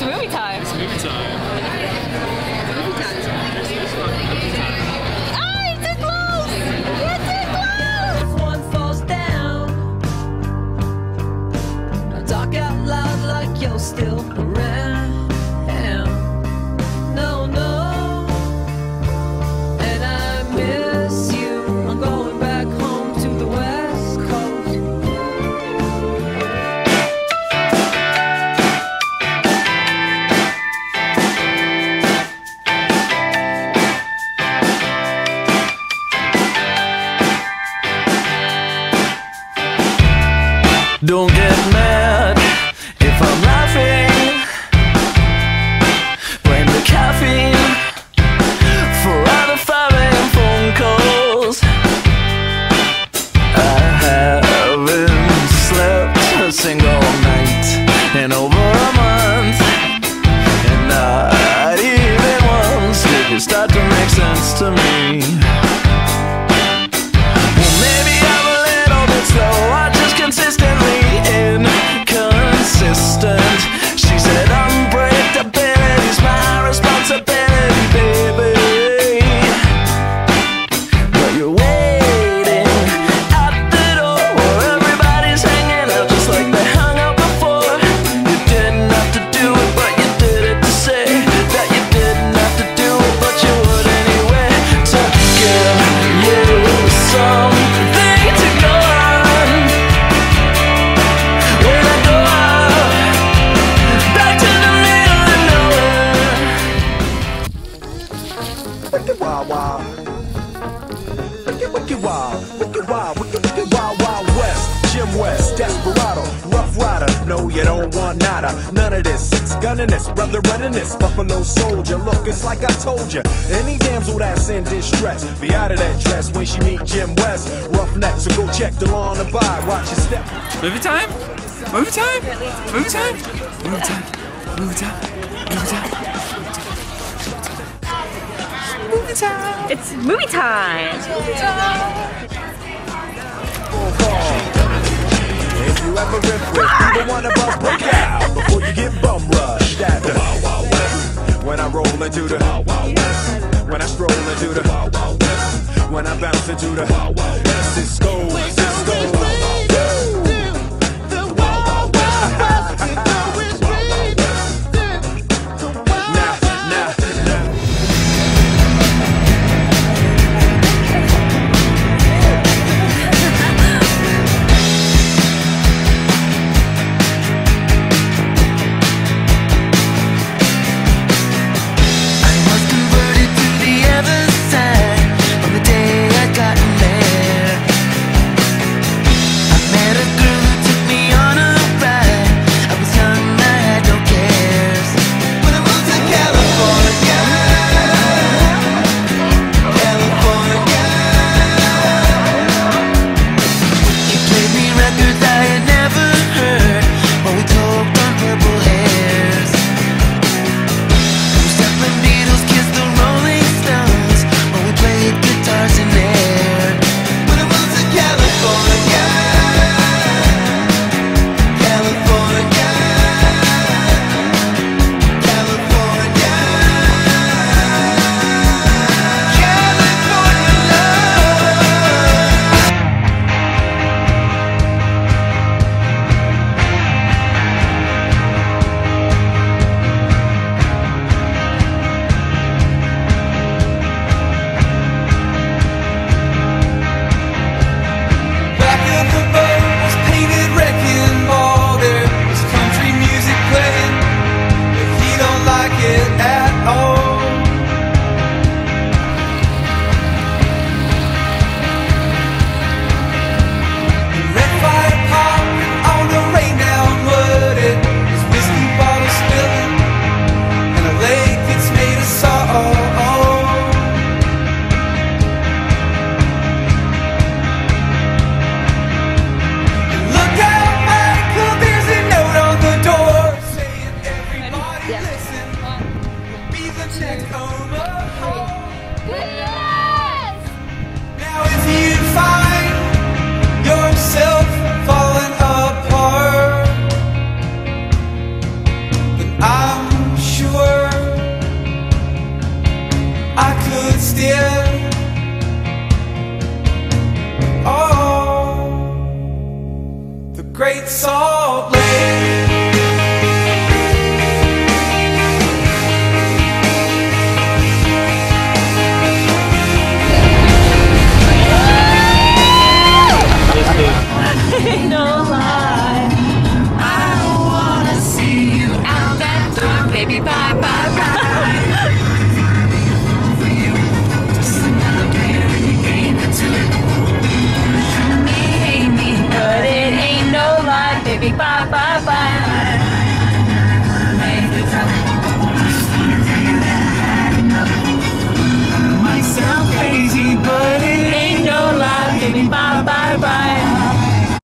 It's movie time. It's movie time. Don't get mad if I'm wild. Wicked wild. Wicked wicked wild wild west. Jim West, Desperado, Rough Rider. No, you don't want nada. None of this. Six gunning this, brother running this. Buffalo soldier. Look, it's like I told you. Any damsel that's in distress, be out of that dress when she meet Jim West. Rough neck, so go check the law on the by. Watch your step. Movie time? Movie time? Movie time? Movie time? Movie time? Movie time? It's movie time! If you ever riff with either one of us, break out before you get bum rushed at the Wild Wild West. When I roll into the Wild Wild West. When I stroll into the Wild Wild West. When I bounce into the Wild Wild West. Cisco, Cisco. Yeah. Now if you find yourself falling apart, then I'm sure I could oh, the great salt.